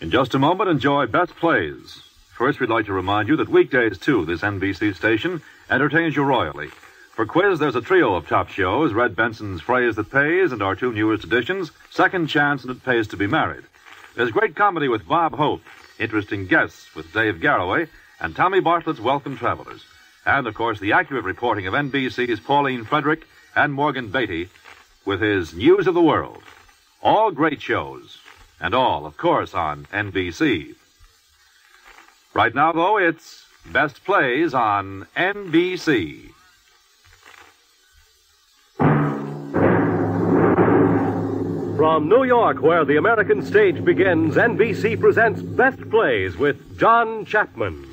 In just a moment, enjoy Best Plays. First, we'd like to remind you that weekdays, too, this NBC station entertains you royally. For quiz, there's a trio of top shows Red Benson's Phrase That Pays and our two newest editions, Second Chance and It Pays to Be Married. There's great comedy with Bob Hope, interesting guests with Dave Garroway, and Tommy Bartlett's Welcome Travelers. And, of course, the accurate reporting of NBC's Pauline Frederick and Morgan Beatty with his News of the World. All great shows, and all, of course, on NBC. Right now, though, it's Best Plays on NBC. From New York, where the American stage begins, NBC presents Best Plays with John Chapman.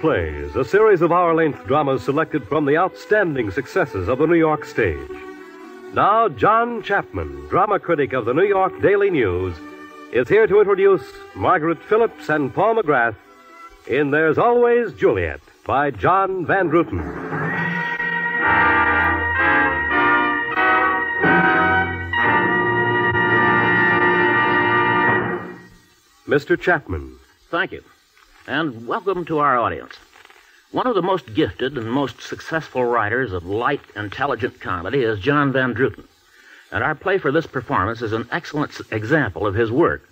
Plays, a series of hour length dramas selected from the outstanding successes of the New York stage. Now, John Chapman, drama critic of the New York Daily News, is here to introduce Margaret Phillips and Paul McGrath in There's Always Juliet by John Van Druten. Mr. Chapman. Thank you. And welcome to our audience. One of the most gifted and most successful writers of light, intelligent comedy is John Van Druten. And our play for this performance is an excellent example of his work.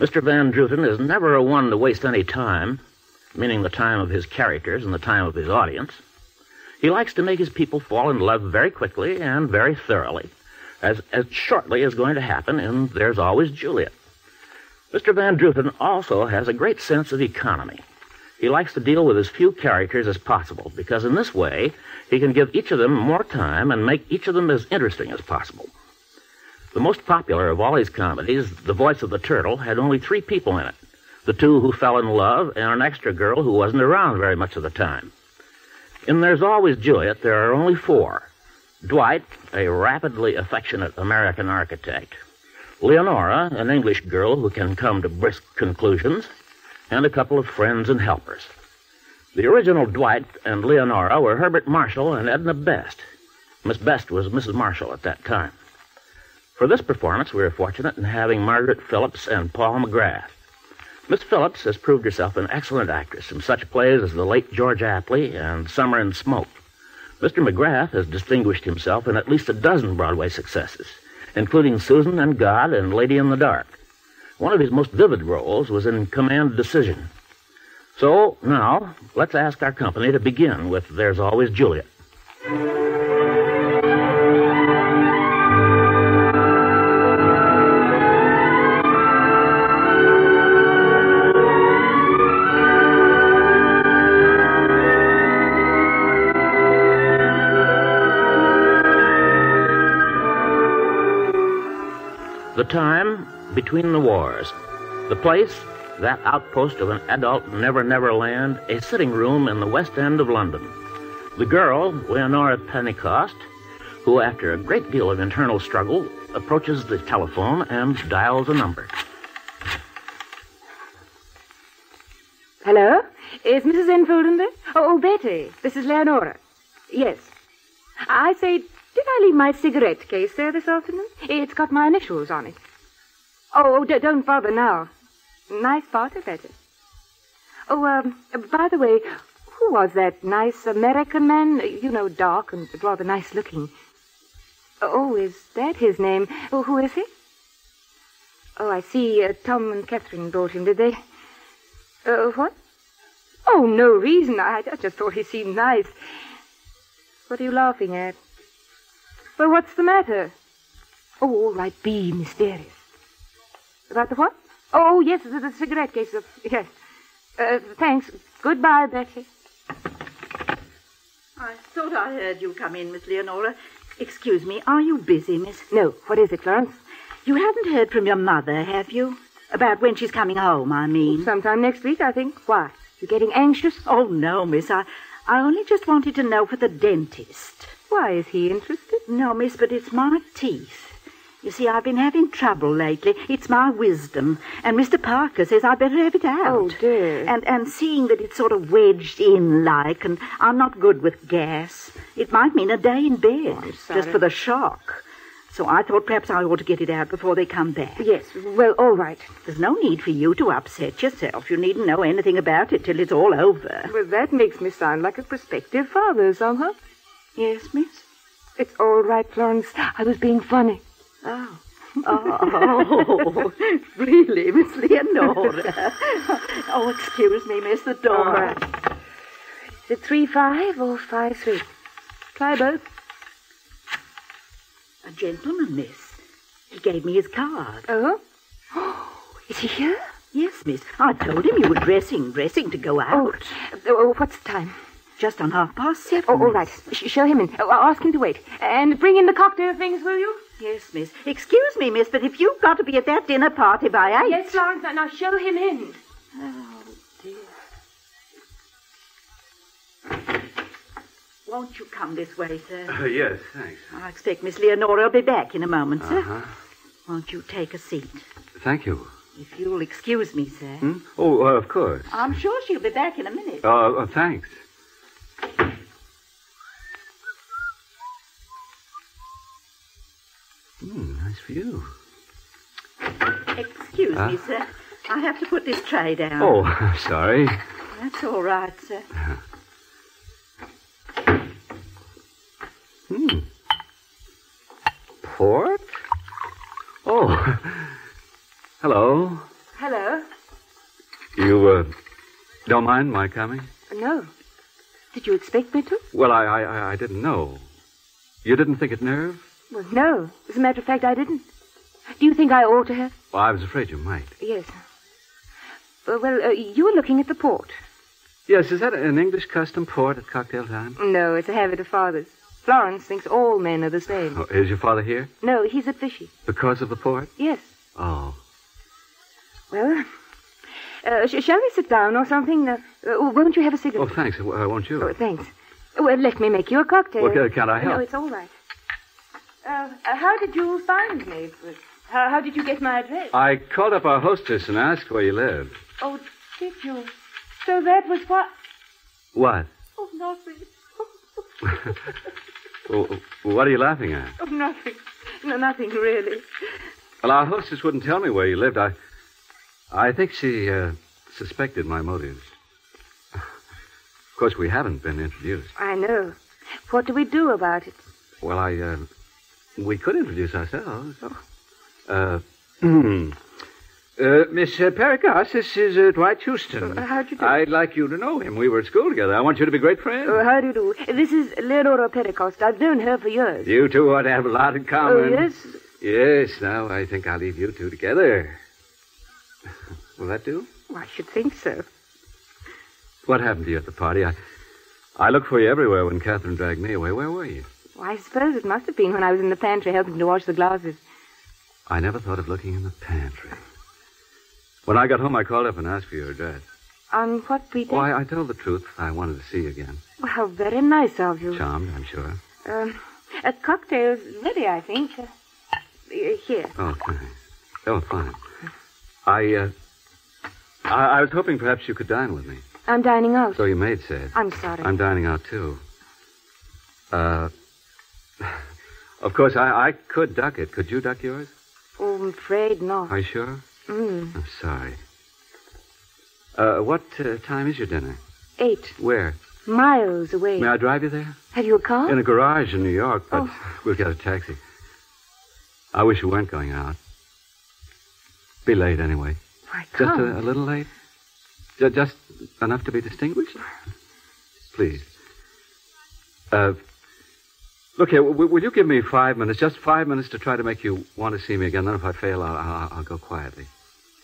Mr. Van Druten is never a one to waste any time, meaning the time of his characters and the time of his audience. He likes to make his people fall in love very quickly and very thoroughly, as, as shortly as going to happen in There's Always Juliet. Mr. Van Druten also has a great sense of economy. He likes to deal with as few characters as possible because in this way he can give each of them more time and make each of them as interesting as possible. The most popular of all his comedies, The Voice of the Turtle, had only three people in it the two who fell in love and an extra girl who wasn't around very much of the time. In There's Always Juliet, there are only four Dwight, a rapidly affectionate American architect, Leonora, an English girl who can come to brisk conclusions, and a couple of friends and helpers. The original Dwight and Leonora were Herbert Marshall and Edna Best. Miss Best was Mrs. Marshall at that time. For this performance, we are fortunate in having Margaret Phillips and Paul McGrath. Miss Phillips has proved herself an excellent actress in such plays as The Late George Apley and Summer and Smoke. Mr. McGrath has distinguished himself in at least a dozen Broadway successes, including Susan and God and Lady in the Dark. One of his most vivid roles was in Command Decision. So now, let's ask our company to begin with There's Always Juliet. The time between the wars. The place, that outpost of an adult never never land, a sitting room in the West End of London. The girl, Leonora Pentecost, who, after a great deal of internal struggle, approaches the telephone and dials a number. Hello? Is Mrs. Enfield in there? Oh, oh, Betty. This is Leonora. Yes. I say, did I leave my cigarette case there this afternoon? It's got my initials on it. Oh, don't bother now. Nice party, Betty. Oh, um, by the way, who was that nice American man? You know, dark and rather nice looking. Oh, is that his name? Oh, who is he? Oh, I see. Uh, Tom and Catherine brought him, did they? Uh, what? Oh, no reason. I, I just thought he seemed nice. What are you laughing at? Well, what's the matter? Oh, all right, be mysterious. About the what? Oh, yes, the, the cigarette case. Of, yes. Uh, thanks. Goodbye, Betty. I thought I heard you come in, Miss Leonora. Excuse me, are you busy, miss? No, what is it, Florence? You haven't heard from your mother, have you? About when she's coming home, I mean. Sometime next week, I think. Why? You're getting anxious? Oh, no, miss. I, I only just wanted to know for the dentist. Why, is he interested? No, miss, but it's my teeth. You see, I've been having trouble lately. It's my wisdom. And Mr. Parker says I better have it out. Oh, dear. And, and seeing that it's sort of wedged in like, and I'm not good with gas, it might mean a day in bed. Oh, sorry. just for the shock. So I thought perhaps I ought to get it out before they come back. Yes, well, all right. There's no need for you to upset yourself. You needn't know anything about it till it's all over. Well, that makes me sound like a prospective father somehow. Yes, miss? It's all right, Florence. I was being funny. Oh. Oh, really, Miss Leonora? Oh, excuse me, miss, the door. All right. Is it three five or five three? Try both. A gentleman, miss. He gave me his card. Oh? Oh, is he here? Yes, miss. I told him you were dressing, dressing to go Oh, out. oh, uh, what's the time? Just on half past seven. Oh, all right. Sh- show him in. Oh, ask him to wait. And bring in the cocktail things, will you? Yes, miss. Excuse me, miss, but if you've got to be at that dinner party by eight. Yes, Florence. Now, now show him in. Oh, dear. Won't you come this way, sir? Uh, yes, thanks. I expect Miss Leonora will be back in a moment, sir. Uh-huh. Won't you take a seat? Thank you. If you'll excuse me, sir. Hmm? Oh, uh, of course. I'm sure she'll be back in a minute. Uh, uh, thanks. Hmm, nice view. Excuse me, sir. I have to put this tray down. Oh, sorry. That's all right, sir. Hmm. Port? Oh. Hello. Hello. You, uh, don't mind my coming? No. Did you expect me to? Well, I, I, I- didn't know. You didn't think it nerve? Well, no. As a matter of fact, I didn't. Do you think I ought to have? Well, I was afraid you might. Yes. Uh, well, uh, you were looking at the port. Yes, is that an English custom port at cocktail time? No, it's a habit of father's. Florence thinks all men are the same. Oh, is your father here? No, he's at Vichy. Because of the port? Yes. Oh. Well, uh, sh- shall we sit down or something? Uh, uh, won't you have a cigarette? Oh, thanks. Uh, won't you? Oh, thanks. Well, let me make you a cocktail. Well, can- can I help? No, it's all right. Uh, uh, how did you find me? How, how did you get my address? I called up our hostess and asked where you lived. Oh, did you? So that was what? What? Oh, nothing. Well, what are you laughing at? Oh, nothing. No, nothing really. Well, our hostess wouldn't tell me where you lived. I, I think she uh, suspected my motives. Of course, we haven't been introduced. I know. What do we do about it? Well, I, uh, we could introduce ourselves. Uh, hmm. Uh, Miss uh, Paracas, this is uh, Dwight Houston. Uh, how'd you do? I'd like you to know him. We were at school together. I want you to be great friends. Oh, how do you do? This is Leonora Pentecost. I've known her for years. You two ought to have a lot in common. Oh, yes? Yes, now I think I'll leave you two together. Will that do? I should think so. What happened to you at the party? I, I looked for you everywhere when Catherine dragged me away. Where were you? Well, I suppose it must have been when I was in the pantry helping to wash the glasses. I never thought of looking in the pantry. When I got home, I called up and asked for your address. On what pretext? Why, I told the truth. I wanted to see you again. Well, how very nice of you. Charmed, I'm sure. Um, a cocktail's ready, I think. Uh, here. Oh, thanks. Oh, fine. I, uh, I, I was hoping perhaps you could dine with me. I'm dining out. So your maid said. I'm sorry. I'm dining out, too. Uh, of course, I, I could duck it. Could you duck yours? Oh, I'm afraid not. Are you sure? Mm. I'm sorry. Uh, what uh, time is your dinner? Eight Where? miles away. May I drive you there? Have you a car? In a garage in New York, but Oh. we'll get a taxi. I wish you weren't going out. Be late anyway. I Just a, a little late? Ju- Just enough to be distinguished? Please. Uh, look here, will you give me five minutes, just five minutes to try to make you want to see me again? Then if I fail, I'll, I'll, I'll go quietly.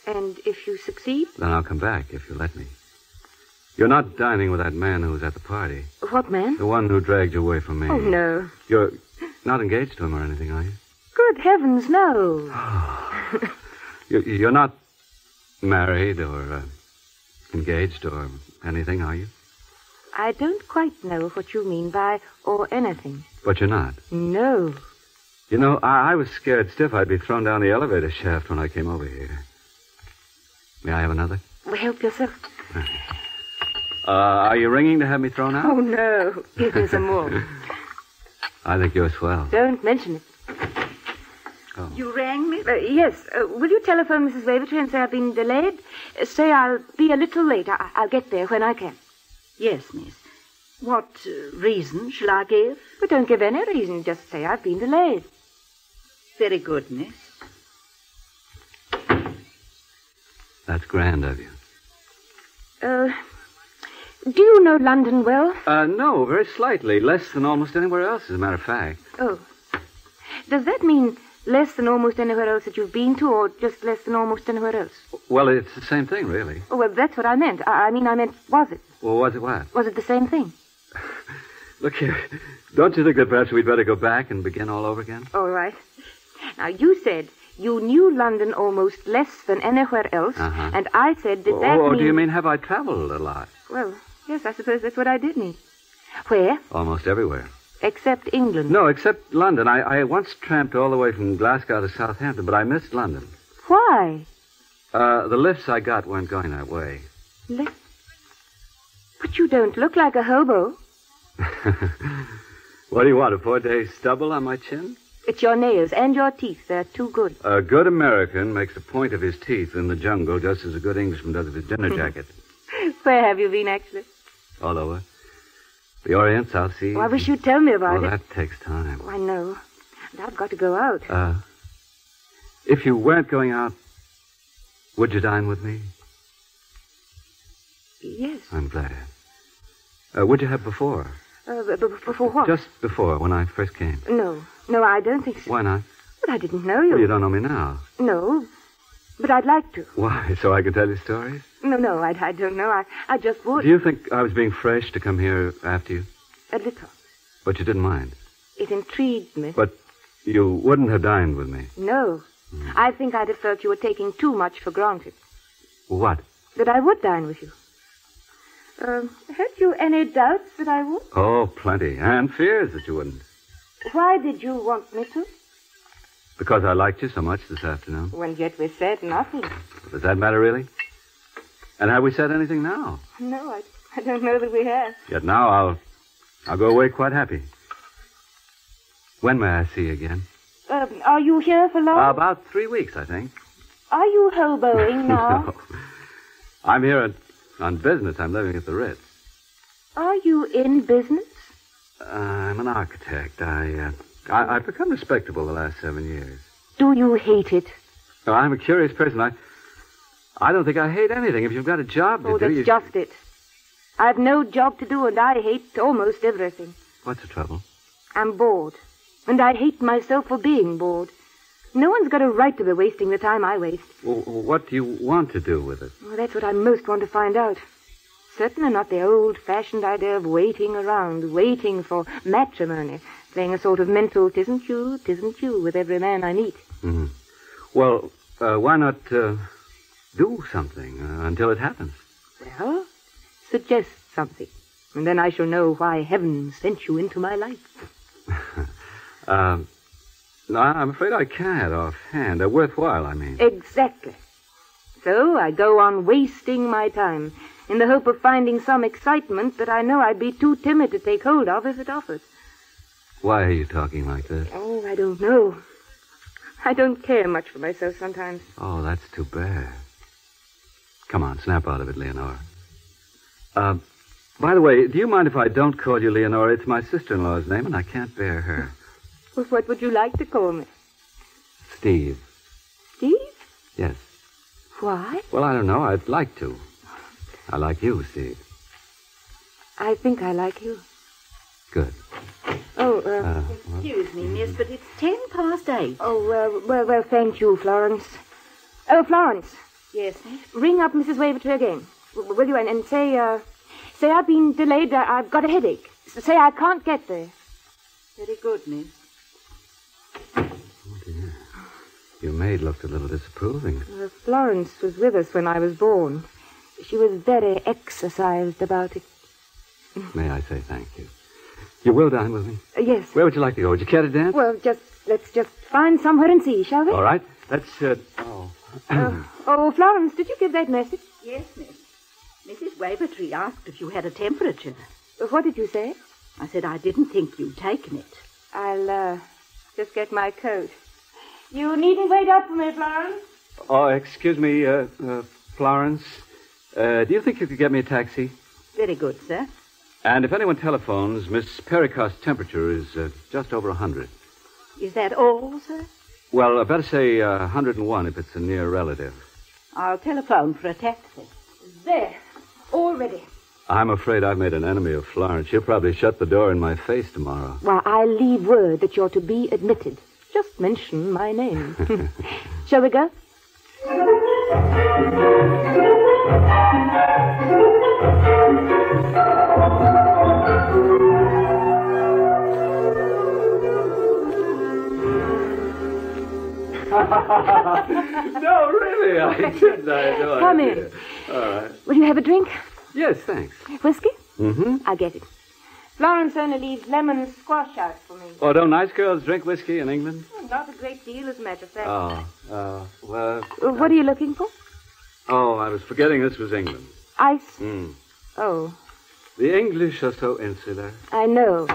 And if you succeed? Then I'll come back if you let me. You're not dining with that man who was at the party. What man? The one who dragged you away from me. Oh, no. You're not engaged to him or anything, are you? Good heavens, no. You're, you're not married or uh, engaged or anything, are you? I don't quite know what you mean by or anything. But you're not. No. You know, I, I was scared stiff I'd be thrown down the elevator shaft when I came over here. May I have another? Well, help yourself. Uh, are you ringing to have me thrown out? Oh, no. Give me some more. I think you're swell. Don't mention it. You rang me? Uh, yes. Uh, will you telephone Mrs. Wavertree and say I've been delayed? Uh, say I'll be a little late. I- I'll get there when I can. Yes, miss. What uh, reason shall I give? But don't give any reason. Just say I've been delayed. Very good, miss. That's grand of you. Uh, do you know London well? Uh, no, very slightly. Less than almost anywhere else, as a matter of fact. Oh. Does that mean less than almost anywhere else that you've been to, or just less than almost anywhere else? Well, it's the same thing, really. Oh, well, that's what I meant. I, I mean, I meant, was it? Well, was it what? Was it the same thing? Look here. Don't you think that perhaps we'd better go back and begin all over again? All right. Now, you said you knew London almost less than anywhere else, Uh-huh. and I said, did oh, that oh, mean... do you mean have I traveled a lot? Well, yes, I suppose that's what I did mean. Where? Almost everywhere. Except England. No, except London. I, I once tramped all the way from Glasgow to Southampton, but I missed London. Why? Uh, the lifts I got weren't going that way. Le- But you don't look like a hobo. what do you want, a four day stubble on my chin? It's your nails and your teeth. They're too good. A good American makes a point of his teeth in the jungle just as a good Englishman does of his dinner jacket. Where have you been, actually? all over. The Orient, South Sea. Oh, I wish you'd tell me about Oh, it. that takes time. I know. And I've got to go out. Uh, if you weren't going out, would you dine with me? Yes. I'm glad. Uh, would you have before? Uh, b- b- before what? Just before, when I first came. No. No, I don't think so. Why not? But I didn't know you. Well, you don't know me now. No. But I'd like to. Why? So I can tell you stories? No, no, I, I don't know. I, I just would. Do you think I was being fresh to come here after you? A little. But you didn't mind. It intrigued me. But you wouldn't have dined with me. No. I think I'd have felt you were taking too much for granted. What? That I would dine with you. Um, had you any doubts that I would? Oh, plenty. And fears that you wouldn't. Why did you want me to? Because I liked you so much this afternoon. When yet we said nothing. Does that matter, really? And have we said anything now? No, I, I don't know that we have. Yet now I'll, I'll go away quite happy. When may I see you again? Um, are you here for long? about three weeks, I think. are you hoboing now? no. I'm here at, on business. I'm living at the Ritz. Are you in business? I'm an architect. I, uh, I, I've become respectable the last seven years. Do you hate it? No, I'm a curious person. I, I don't think I hate anything. If you've got a job to Oh, do, that's you... just it. I've no job to do, and I hate almost everything. What's the trouble? I'm bored. And I hate myself for being bored. No one's got a right to be wasting the time I waste. Well, what do you want to do with it? Well, that's what I most want to find out. Certainly not the old-fashioned idea of waiting around, waiting for matrimony, playing a sort of mental tisn't you, tisn't you with every man I meet. hmm Well, uh, why not uh, do something uh, until it happens? Well, suggest something, and then I shall know why heaven sent you into my life. Um, no, I'm afraid I can't offhand. Uh, worthwhile, I mean. Exactly. So I go on wasting my time in the hope of finding some excitement that I know I'd be too timid to take hold of if it offered. Why are you talking like this? Oh, I don't know. I don't care much for myself sometimes. Oh, that's too bad. Come on, snap out of it, Leonora. Uh, by the way, do you mind if I don't call you Leonora? It's my sister-in-law's name, and I can't bear her. Well, what would you like to call me? Steve. Steve? Yes. Why? Well, I don't know. I'd like to. I like you, Steve. I think I like you. Good. Oh, uh, Uh, Excuse me, miss, but it's ten past eight. oh, uh, well, well, thank you, Florence. Oh, Florence, Yes, miss. ring up Mrs. Wavertree again, will you? And, and say, uh, say I've been delayed. I- I've got a headache. S- say I can't get there. Very good, miss. your maid looked a little disapproving. Uh, Florence was with us when I was born. She was very exercised about it. May I say thank you? You will dine with me? Uh, yes. Where would you like to go? Would you care to dance? Well, just let's just find somewhere and see, shall we? All right. Let's, uh, oh. Oh, Florence, did you give that message? Yes, miss. Mrs. Wavertree asked if you had a temperature. Uh, What did you say? I said I didn't think you'd taken it. I'll uh, just get my coat. You needn't wait up for me, Florence. Oh, excuse me, uh, uh, Florence. Uh, do you think you could get me a taxi? Very good, sir. And if anyone telephones, Miss Pentecost's temperature is uh, just over 100. Is that all, sir? Well, I better say uh, 101 if it's a near relative. I'll telephone for a taxi. There, all ready. I'm afraid I've made an enemy of Florence. She'll probably shut the door in my face tomorrow. Well, I'll leave word that you're to be admitted. Just mention my name. Shall we go? no, really, I didn't. I had no Come idea. in. All right. Will you have a drink? Yes, thanks. Whiskey? Mm-hmm. I'll get it. Florence only leaves lemon squash out for me. Oh, don't nice girls drink whiskey in England? Not a great deal, as a matter of fact. Oh, uh, well. Uh, what are you looking for? Oh, I was forgetting this was England. Ice? Mm. Oh, The English are so insular. I know.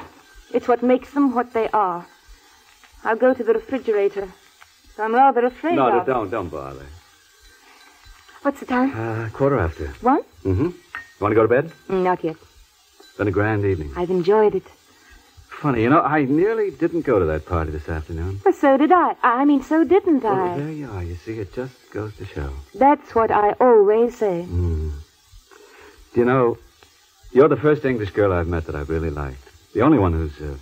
It's what makes them what they are. I'll go to the refrigerator. I'm rather afraid No, no, of. don't, don't bother. What's the time? Uh, quarter after. One? Mm-hmm. Want to go to bed? Not yet. Been a grand evening. I've enjoyed it. Funny, you know, I nearly didn't go to that party this afternoon. But so did I. I mean, so didn't Well, I. there you are. You see, it just goes to show. That's what I always say. Mm. Do you know, you're the first English girl I've met that I've really liked. The only one who's uh,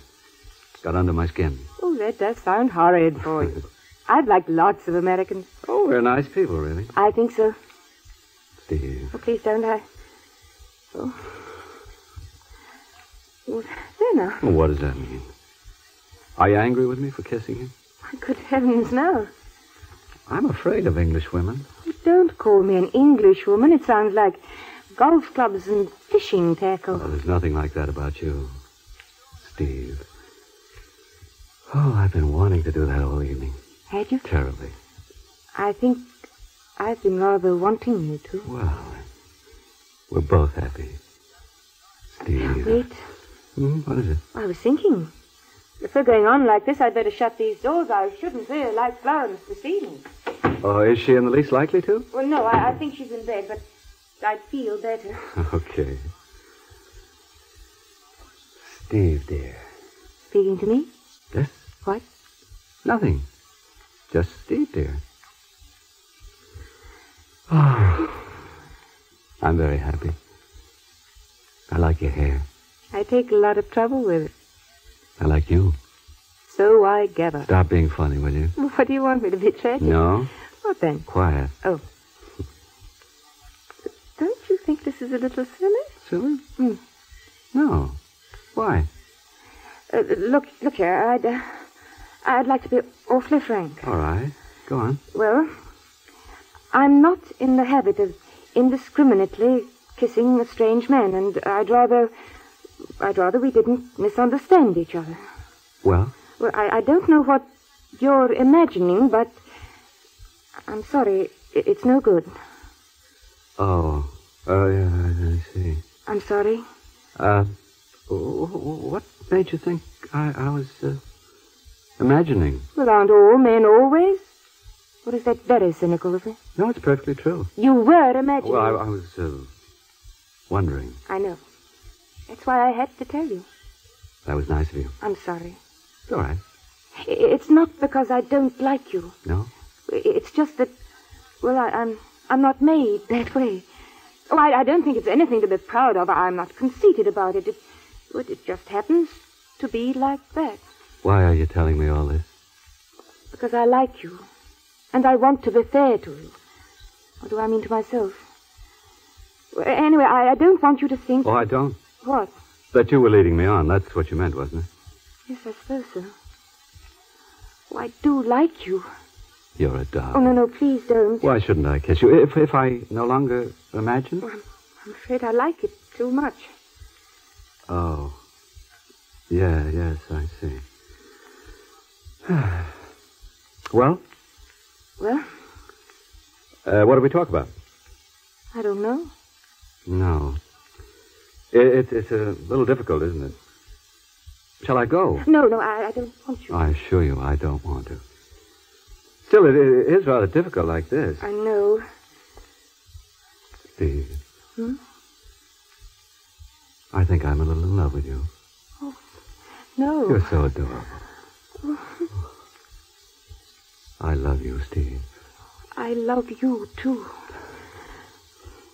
got under my skin. Oh, that does sound horrid for you. I've liked lots of Americans. Oh, they're nice people, really. I think so. Steve. Oh, please don't I. Oh. Well, there now. Well, what does that mean? Are you angry with me for kissing you? Good heavens, no. I'm afraid of English women. Don't call me an English woman. It sounds like golf clubs and fishing tackle. Oh, there's nothing like that about you, Steve. Oh, I've been wanting to do that all evening. Had you? Terribly. I think I've been rather wanting you to. Well, we're both happy. Steve. Wait. Hmm, what is it? I was thinking. If we're going on like this, I'd better shut these doors. I shouldn't really like Florence to see me. Oh, is she in the least likely to? Well, no, I, I think she's in bed, but I'd feel better. Okay. Steve, dear. Speaking to me? Yes? What? Nothing. Just Steve, dear. Oh, I'm very happy. I like your hair. I take a lot of trouble with it. I like you. So I gather. Stop being funny, will you? What do you want me to be tragic? No? What then? Quiet. Oh. Don't you think this is a little silly? Silly? Hmm. No. Why? Uh, look, look here. I'd, uh, I'd like to be awfully frank. All right. Go on. Well, I'm not in the habit of indiscriminately kissing a strange man, and I'd rather, I'd rather we didn't misunderstand each other. Well? Well, I, I don't know what you're imagining, but I'm sorry, i- it's no good. Oh. Oh, yeah, I, I see. I'm sorry. Uh, wh- wh- what made you think I, I was uh, imagining? Well, aren't all men always? What is that very cynical of me? No, it's perfectly true. You were imagining. Well, I, I was uh, wondering. I know. That's why I had to tell you. That was nice of you. I'm sorry. It's all right. It's not because I don't like you. No? It's just that, well, I, I'm I'm not made that way. Oh, I, I don't think it's anything to be proud of. I'm not conceited about it. It, it just happens to be like that Why are you telling me all this? because I like you, and I want to be fair to you. What do I mean to myself? Well, anyway, I, I don't want you to think Oh, I don't. what. That you were leading me on. That's what you meant, wasn't it? Yes, I suppose so. Oh, I do like you. You're a dog. Oh no, no, please don't. Why shouldn't I kiss you? If, if I no longer imagine? I'm afraid I like it too much. Oh. Yeah, yes, I see. well, Well, uh, what do we talk about? I don't know. No. It, it, it's a little difficult, isn't it? Shall I go? No, no, I, I don't want you. I assure you, I don't want to. Still, it, it is rather difficult like this. I know. Steve. Hmm? I think I'm a little in love with you. Oh, no. You're so adorable. I love you, Steve. I love you, too.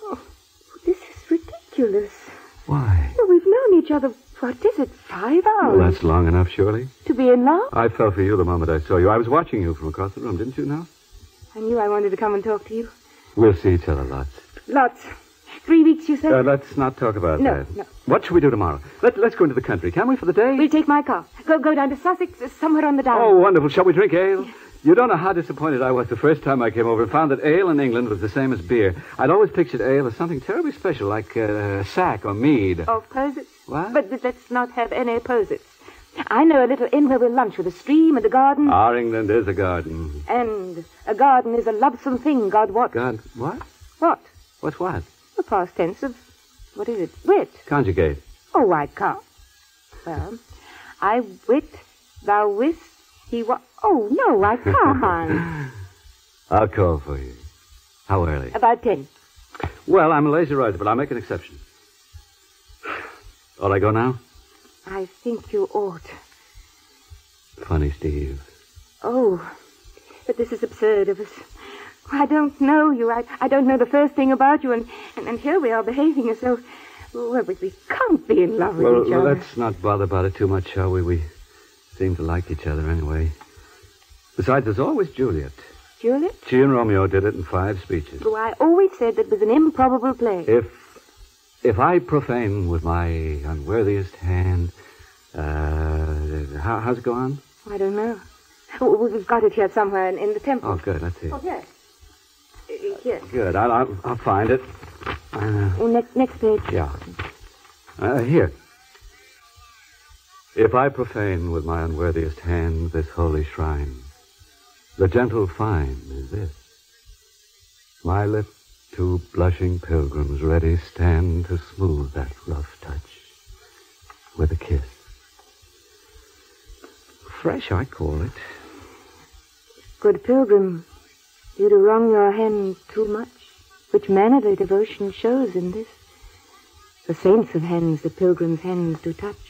Oh, this is ridiculous. Why? Well, we've known each other, what is it, five hours? Well, that's long enough, surely. To be in love? I fell for you the moment I saw you. I was watching you from across the room, didn't you know? I knew I wanted to come and talk to you. We'll see each other lots. Lots. Three weeks, you said? Uh, let's not talk about No, that. no. What shall we do tomorrow? Let, let's go into the country, can we, for the day? We'll take my car. Go go down to Sussex, somewhere on the down. Oh, wonderful. Shall we drink ale? You don't know how disappointed I was the first time I came over and found that ale in England was the same as beer. I'd always pictured ale as something terribly special, like uh, sack or mead. Oh, possets? What? But, but let's not have any possets. I know a little inn where we'll lunch with a stream and a garden. Our England is a garden. And a garden is a lovesome thing, God what? God, what? What? What's what? The past tense of, what is it? Wit. Conjugate. Oh, I can't. Well, I wit, thou wist, he wa... Oh, no, I can't. I'll call for you. How early? About ten. Well, I'm a lazy riser, but I'll make an exception. Ought I go now? I think you ought. Funny, Steve. Oh, but this is absurd of us. I don't know you. I, I don't know the first thing about you, and, and, and here we are behaving as though... Well, we, we can't be in love with each other. Well, let's not bother about it too much, shall we? We seem to like each other anyway. Besides, there's always Juliet. Juliet? She and Romeo did it in five speeches. Oh, I always said that was an improbable play. If if I profane with my unworthiest hand, uh, how, how's it go on? I don't know. Oh, we've got it here somewhere in, in the temple. Oh, good. Let's see. Oh, yes. Uh, Here. Good. I'll, I'll, I'll find it. Uh, Oh, next, next page. yeah. Uh, here. If I profane with my unworthiest hand this holy shrine, the gentle fine is this. My lips, two blushing pilgrims ready stand to smooth that rough touch with a kiss. Fresh, I call it. Good pilgrim, you do wrong your hand too much, which mannerly devotion shows in this. The saints of hands the pilgrim's hands do touch,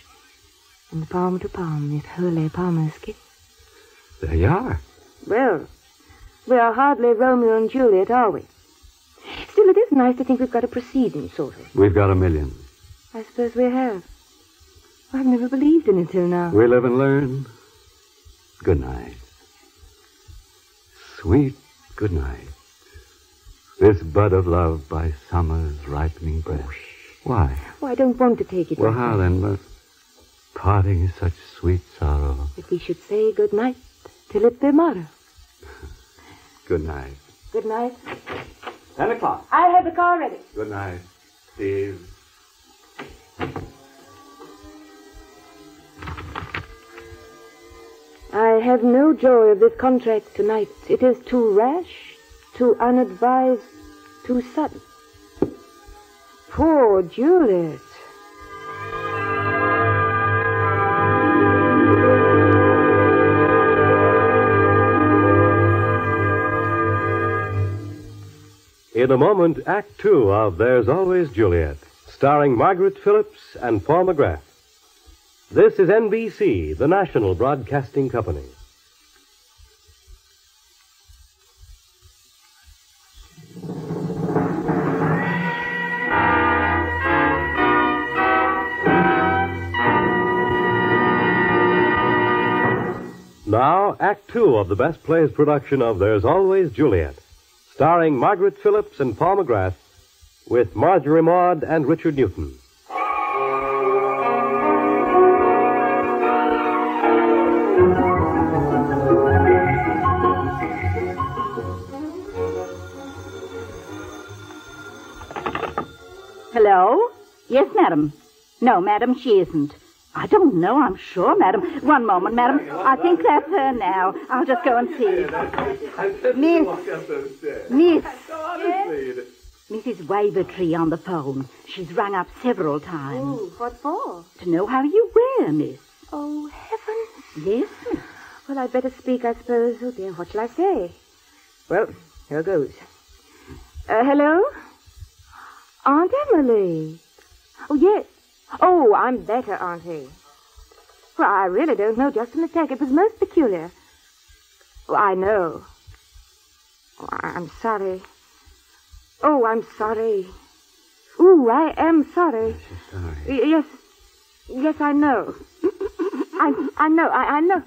and palm to palm is holy palmer's kiss. There you are. Well, we are hardly Romeo and Juliet, are we? Still, it is nice to think we've got a proceeding, sort of. We've got a million. I suppose we have. I've never believed in it till now. We live and learn. Good night. Sweet good night. This bud of love by summer's ripening breath. Why? Oh, I don't want to take it. Well, how then? But parting is such sweet sorrow. That we should say good night till it be morrow. Good night. Good night. Ten o'clock. I have the car ready. Good night, Steve. I have no joy of this contract tonight. It is too rash, too unadvised, too sudden. Poor Juliet. In a moment, Act Two of There's Always Juliet, starring Margaret Phillips and Paul McGrath. This is NBC, the national broadcasting company. Now, Act Two of the Best Plays production of There's Always Juliet, starring Margaret Phillips and Paul McGrath, with Marjorie Maude and Richard Newton. Hello? Yes, madam. No, madam, she isn't. I don't know, I'm sure, madam. One moment, madam. I think that's her now. I'll just go and see. Miss. Miss. Mrs. Wavertree on the phone. She's rung up several times. Oh, what for? To know how you were, miss. Oh, heavens. Yes, miss. Well, I'd better speak, I suppose. Oh, dear, what shall I say? Well, here goes. Uh, hello? Aunt Emily. Oh, yes. Oh, I'm better, Auntie. Well, I really don't know just a mistake. It was most peculiar. Oh, I know. Oh, I'm sorry. Oh, I'm sorry. Ooh, I am sorry. Sorry. Yes. Yes, I know. I, I know. I, I know.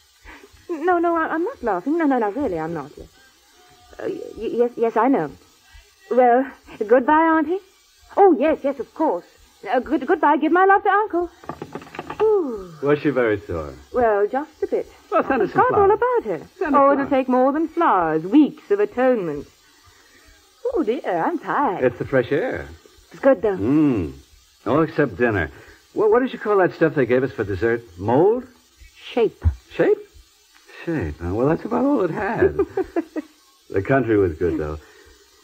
no, no, I, I'm not laughing. No, no, no, really, I'm not. Yes, uh, y- yes, yes, I know. Well, goodbye, Auntie. Oh, yes, yes, of course. Uh, good, goodbye. Give my love to Uncle. Ooh, Was she very sore? well, just a bit. Well, send I us some forgot all about her. Send her oh, it'll take more than flowers. Weeks of atonement. Oh, dear, I'm tired. It's the fresh air. It's good, though. Mmm. All except dinner. What, what did you call that stuff they gave us for dessert? Mold? Shape. Shape? Shape. Well, that's about all it had. the country was good, though.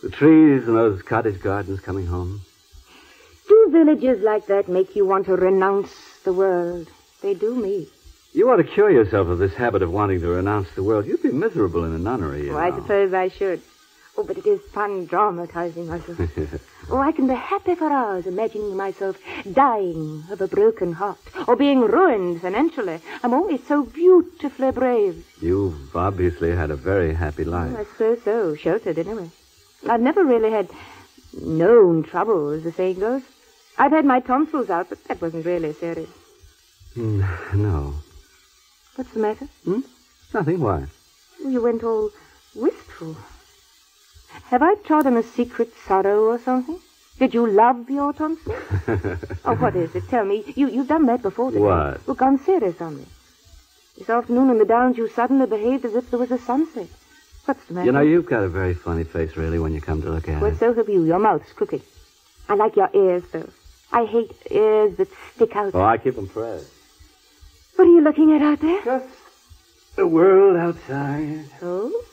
The trees and those cottage gardens coming home. Do villages like that make you want to renounce the world? They do me. You ought to cure yourself of this habit of wanting to renounce the world. You'd be miserable in a nunnery, you Oh, I suppose I should. Oh, but it is fun dramatizing myself. oh, I can be happy for hours imagining myself dying of a broken heart or being ruined financially. I'm always so beautifully brave. You've obviously had a very happy Oh, life. I suppose so. Sheltered, anyway. I've never really had known trouble, as the saying goes. I've had my tonsils out, but that wasn't really serious. Hmm, no. What's the matter? Nothing. Why? You went all wistful. Have I trodden a secret sorrow or something? Did you love your tonsils? oh, what is it? Tell me. You, you've done that before today. What? Well, gone serious on me. This afternoon in the Downs, you suddenly behaved as if there was a sunset. What's the matter? You know, you've got a very funny face, really, when you come to look at Well, it. so have you. Your mouth's crooked. I like your ears, though. I hate ears that stick out. Oh, I keep them pressed. What are you looking at out there? Just the world outside. Oh?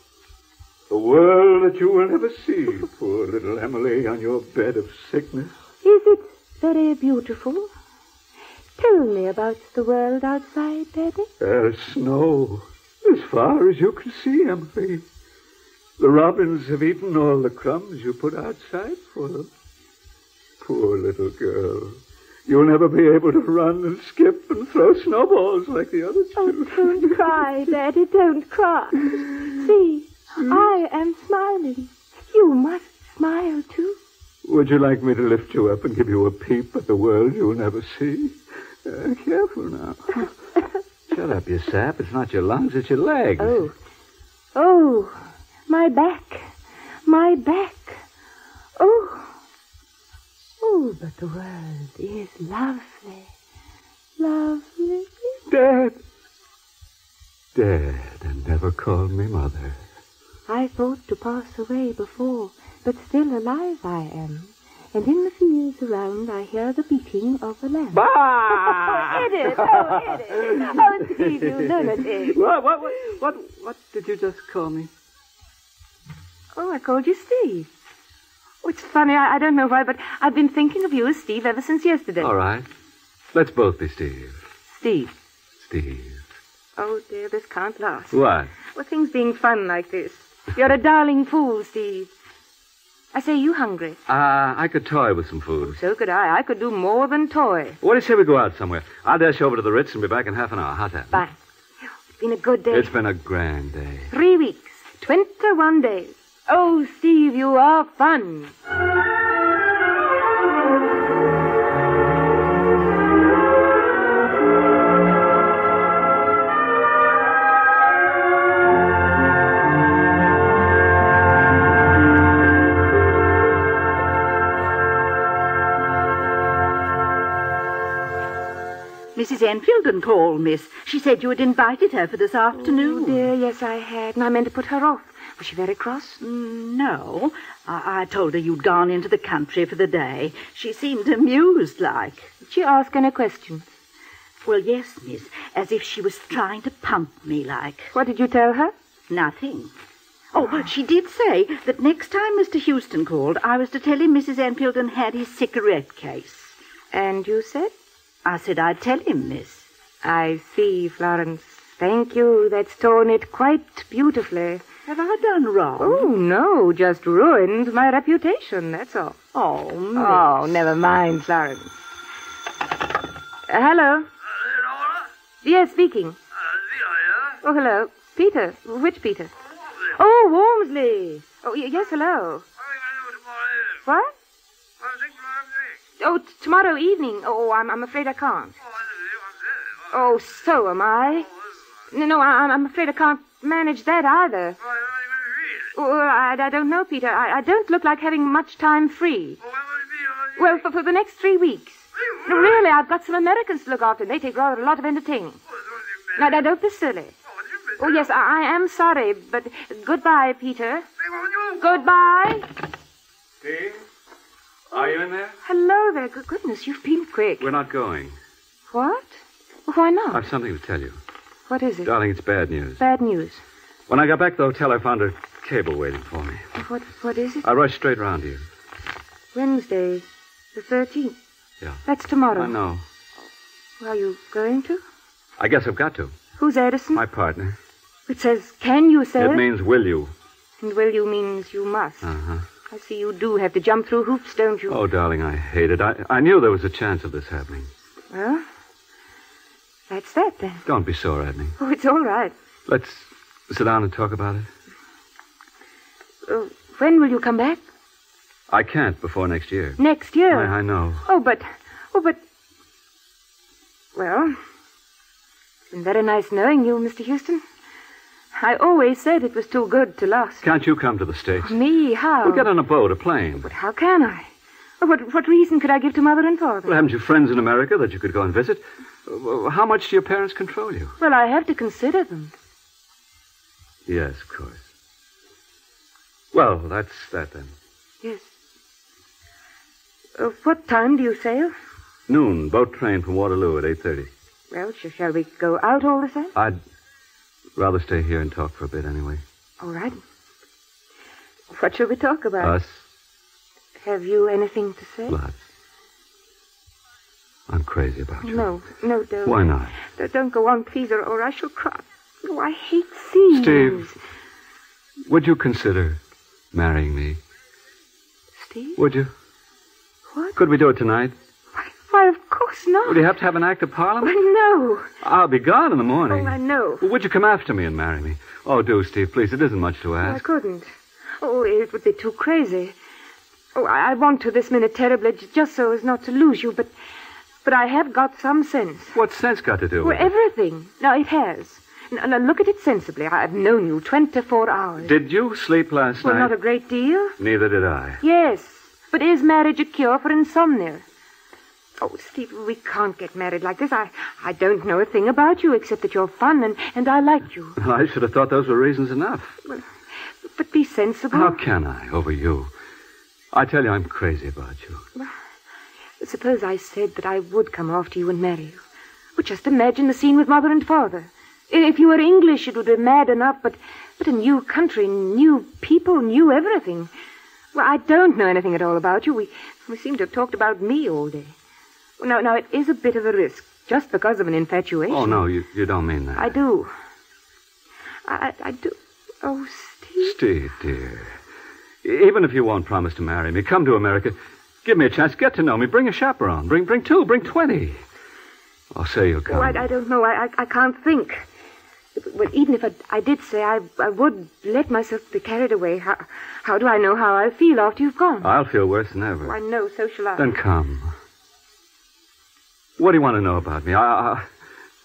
The world that you will never see, poor little Emily, on your bed of sickness. Is it very beautiful? Tell me about the world outside, Daddy. There's snow as far as you can see, Emily. The robins have eaten all the crumbs you put outside for them. Poor little girl. You'll never be able to run and skip and throw snowballs like the others Oh, do. don't cry, Daddy, don't cry. See, I am smiling. You must smile, too. Would you like me to lift you up and give you a peep at the world you'll never see? Uh, careful now. Shut up, you sap. It's not your lungs, it's your legs. Oh. Oh, my back. My back. Oh. Oh, but the world is lovely. Lovely. Dad. Dad, and never call me mother. I thought to pass away before, but still alive I am. And in the fields around I hear the beating of a lamb. Bah! oh, Edith! Oh, Edith! Oh, Steve, you lunatic. What, what, what, what, what did you just call me? Oh, I called you Steve. Oh, it's funny. I, I don't know why, but I've been thinking of you as Steve ever since yesterday. All right. Let's both be Steve. Steve. Steve. Oh, dear, this can't last. What? Well, things being fun like this. You're a darling fool, Steve. I say, you hungry? Uh, I could toy with some food. So could I. I could do more than toy. What do you say we go out somewhere? I'll dash over to the Ritz and be back in half an hour. How's that? Bye. It's been a good day. It's been a grand day. Three weeks. Twenty-one days. Oh, Steve, you are fun. Mrs. Enfield called, miss. She said you had invited her for this afternoon. Oh, dear, yes, I had, and I meant to put her off. Was she very cross? Mm, No. I-, I told her you'd gone into the country for the day. She seemed amused like. Did she ask any questions? Well, yes, miss. As if she was trying to pump me like. What did you tell her? Nothing. Oh, but she did say that next time Mr. Houston called, I was to tell him Mrs. Enfield had his cigarette case. And you said? I said I'd tell him, miss. I see, Florence. Thank you. That's torn it quite beautifully. Have I done wrong? Oh, no, just ruined my reputation, that's all. Oh, miss. Oh, never mind, Florence. Uh, hello? Yes, speaking. Oh, hello. Peter. Which Peter? Oh, Wormsley. Oh, y- yes, hello. What? Oh, tomorrow evening. Oh, I'm, I'm afraid I can't. Oh, so am I. No, no, I, I'm afraid I can't manage that either. Oh, I, I don't know, Peter. I, I don't look like having much time free. Well, for, for the next three weeks. No, really, I've got some Americans to look after. and They take rather a lot of entertaining. Now, now, don't be silly. Oh, yes, I, I am sorry, but goodbye, Peter. Goodbye. Are you in there? Hello there. Good goodness, you've been quick. We're not going. What? Why not? I've something to tell you. What is it? Darling, it's bad news. Bad news. When I got back to the hotel, I found a cable waiting for me. What? What is it? I rushed straight round to you. Wednesday, the thirteenth. Yeah. That's tomorrow. I know. Are you going to? I guess I've got to. Who's Edison? My partner. It says, "Can you say?" It means will you? And will you means you must. Uh-huh. I see you do have to jump through hoops, don't you? Oh, darling, I hate it. I, I knew there was a chance of this happening. Well, that's that then. Don't be sore at me. Oh, it's all right. Let's sit down and talk about it. Uh, when will you come back? I can't before next year. Next year. I, I know. Oh, but, oh, but. Well, it's been very nice knowing you, Mr. Houston. I always said it was too good to last. Can't you come to the States? Me? How? We'll get on a boat, a plane. But how can I? What, what reason could I give to Mother and Father? Well, haven't you friends in America that you could go and visit? Uh, How much do your parents control you? Well, I have to consider them. Yes, of course. Well, that's that then. Yes. Uh, what time do you sail? Noon, boat train from Waterloo at 8.30. Well, shall we go out all the same? I'd rather stay here and talk for a bit anyway. All right. What shall we talk about? Us, Have you anything to say? lots. I'm crazy about you. No, no, don't. Why not? Don't go on, please, or, or I shall cry. Oh, I hate scenes. Steve. Would you consider marrying me? Steve? Would you? What? Could we do it tonight? Why, why, of course not. Would you have to have an act of parliament? no. I'll be gone in the morning. Oh, I know. Well, would you come after me and marry me? Oh, do, Steve, please. It isn't much to ask. I couldn't. Oh, it would be too crazy. Oh, I, I want to this minute terribly, just so as not to lose you, but but I have got some sense. What's sense got to do Well, it? everything. Now, it has. Now, look at it sensibly. I've known you 24 hours. Did you sleep last well, night? not a great deal. Neither did I. Yes, but is marriage a cure for insomnia? Oh, Steve, we can't get married like this. I, I don't know a thing about you except that you're fun and, and I like you. I should have thought those were reasons enough. But be sensible. How can I, over you? I tell you, I'm crazy about you. Suppose I said that I would come after you and marry you. Well, just imagine the scene with mother and father. If you were English, it would be mad enough, but, but a new country, new people, new everything. Well, I don't know anything at all about you. We, we seem to have talked about me all day. Well, now, it is a bit of a risk, just because of an infatuation. Oh, no, you, you don't mean that. I do. I, I do. Oh, Steve. Steve, dear. Even if you won't promise to marry me, come to America. Give me a chance. Get to know me. Bring a chaperone. Bring, bring two. Bring twenty. I'll say you'll come. Oh, I, I don't know. I, I, I can't think. Well, even if I, I did say I, I would let myself be carried away, how, how do I know how I'll feel after you've gone? I'll feel worse than ever. I know, so shall I. Then come. What do you want to know about me? I, I,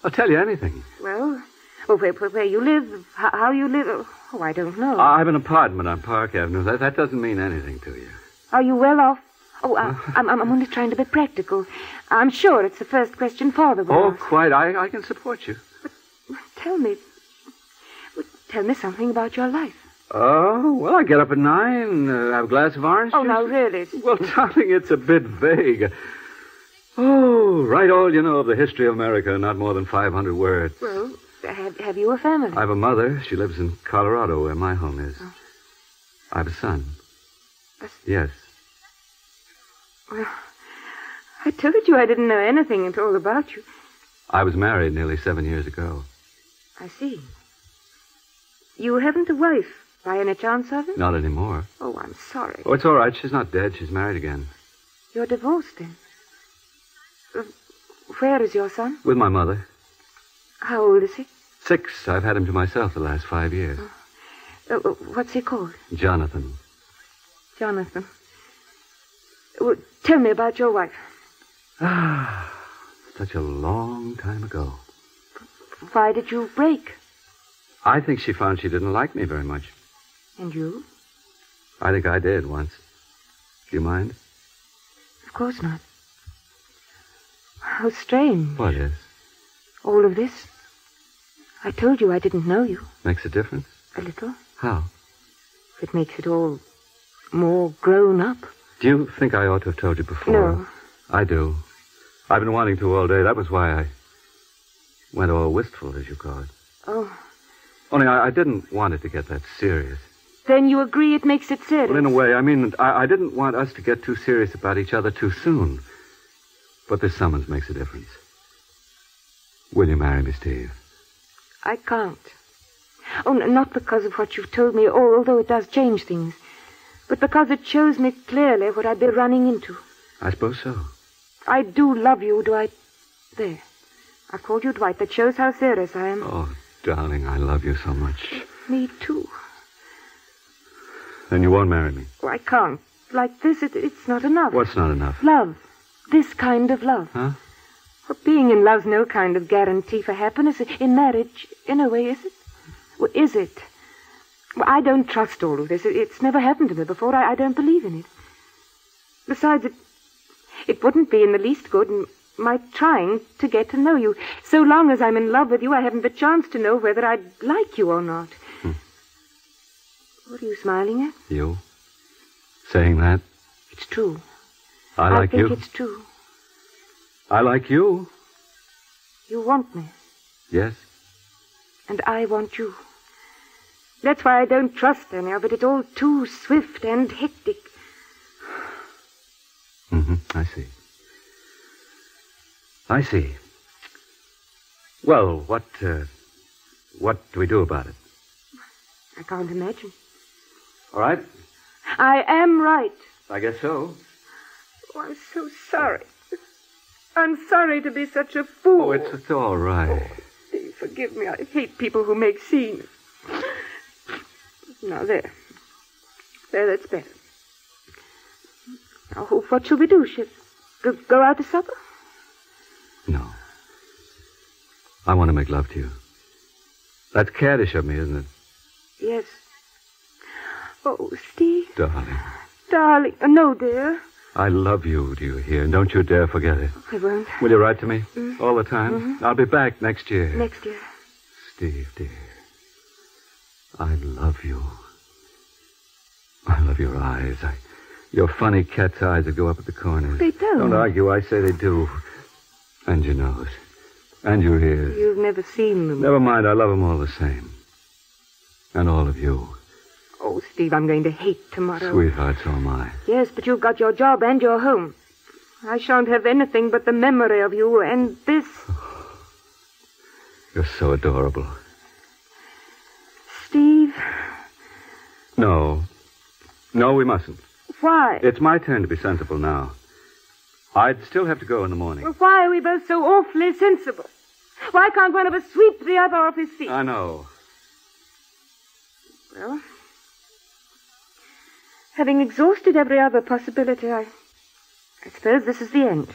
I'll tell you anything. Well, well where, where, you live, how, you live. Oh, I don't know. I have an apartment on Park Avenue. That, that doesn't mean anything to you. Are you well off Oh, I, I'm, I'm only trying to be practical. I'm sure it's the first question Father will Oh, ask. quite. I, I can support you. But, Tell me. Tell me something about your life. Oh, well, I get up at nine, uh, have a glass of orange juice. Oh, juice. now, really. Well, darling, it's a bit vague. Oh, write all you know of the history of America, not more than 500 words. Well, have, have you a family? I have a mother. She lives in Colorado, where my home is. Oh. I have a son. A s- Yes. Well, I told you I didn't know anything at all about you. I was married nearly seven years ago. I see. You haven't a wife, by any chance of it? Not anymore. Oh, I'm sorry. Oh, it's all right. She's not dead. She's married again. You're divorced, then? Uh, where is your son? With my mother. How old is he? Six. I've had him to myself the last five years. Uh, uh, what's he called? Jonathan. Jonathan. Well, tell me about your wife. Ah, such a long time ago. Why did you break? I think she found she didn't like me very much. And you? I think I did once. Do you mind? Of course not. How strange. What is? All of this. I told you I didn't know you. Makes a difference? A little. How? It makes it all more grown up. Do you think I ought to have told you before? No. I do. I've been wanting to all day. That was why I went all wistful, as you call it. Oh. Only I, I didn't want it to get that serious. Then you agree it makes it serious? Well, in a way, I mean, I, I didn't want us to get too serious about each other too soon. But this summons makes a difference. Will you marry me, Steve? I can't. Oh, not because of what you've told me, al- although it does change things, but because it shows me clearly what I'd be running into. I suppose so. I do love you, Dwight. There. I've called you Dwight. That shows how serious I am. Oh, darling, I love you so much. Me too. Then you won't marry me. Oh, I can't. Like this, it, it's not enough. What's not enough? Love. This kind of love. Huh? Well, being in love's no kind of guarantee for happiness. In marriage, in a way, is it? Well, is it? Well, I don't trust all of this. It's never happened to me before. I, I don't believe in it. Besides, it, it wouldn't be in the least good in my trying to get to know you. So long as I'm in love with you, I haven't the chance to know whether I'd like you or not. Hmm. What are you smiling at? You? Saying that? It's true. I like I think you. it's true. I like you. You want me. Yes. and I want you. That's why I don't trust any of it. It's all too swift and hectic. Mm-hmm. I see. I see. Well, what, uh, what do we do about it? I can't imagine. All right. I am right. I guess so. Oh, I'm so sorry. I'm sorry to be such a fool. Oh, it's, it's all right. Please forgive me. I hate people who make scenes. Now, there. There, that's better. Now, what shall we do? Shall go, go out to supper? No. I want to make love to you. That's caddish of me, isn't it, Yes. Oh, Steve, darling? darling. Uh, no, dear. I love you, do you hear? And don't you dare forget it. I won't. Will you write to me mm-hmm. all the time? Mm-hmm. I'll be back next year. Next year. Steve, dear. I love you. I love your eyes. I, your funny cat's eyes that go up at the corners. They don't. Don't argue. I say they do. And your nose. And your ears. You've never seen them. Never mind. I love them all the same. And all of you. Oh, Steve, I'm going to hate tomorrow. Sweetheart, so am I. Yes, but you've got your job and your home. I shan't have anything but the memory of you and this. You're so adorable. Steve, No. No, we mustn't. why? It's my turn to be sensible now. I'd still have to go in the morning. Well, why are we both so awfully sensible? Why can't one of us sweep the other off his feet? I know. Well, having exhausted every other possibility, I, I suppose this is the end.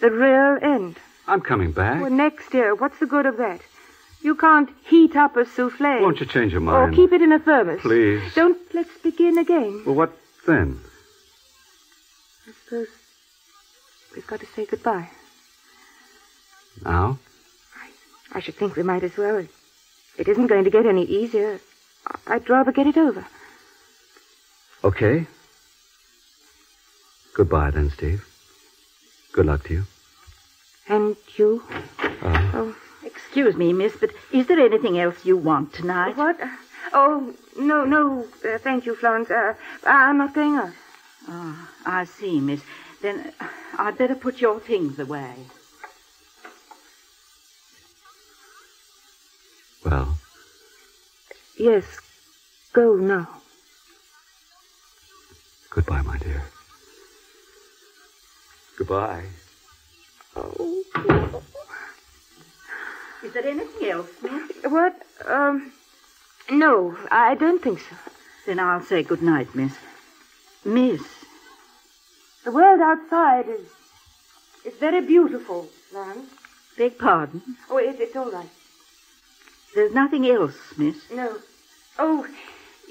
The real end. I'm coming back. Well, next year, what's the good of that? You can't heat up a souffle. Won't you change your mind? Or keep it in a thermos. Please. Don't let's begin again. Well, what then? I suppose we've got to say goodbye. Now? I, I should think we might as well. It isn't going to get any easier. I'd rather get it over. Okay. Goodbye then, Steve. Good luck to you. And you? Uh, Oh, Excuse me, miss, but is there anything else you want tonight? what? Oh, no, no. Uh, thank you, Florence. Uh, I'm not going out. Oh, I see, miss. Then uh, I'd better put your things away. well, Yes, go now. Goodbye, my dear. Goodbye. Oh. Is there anything else, miss? What? Um, no, I don't think so. Then I'll say good night, miss. Miss, The world outside is is very beautiful, Florence. beg pardon. Oh, it, it's all right. There's nothing else, miss. No. Oh,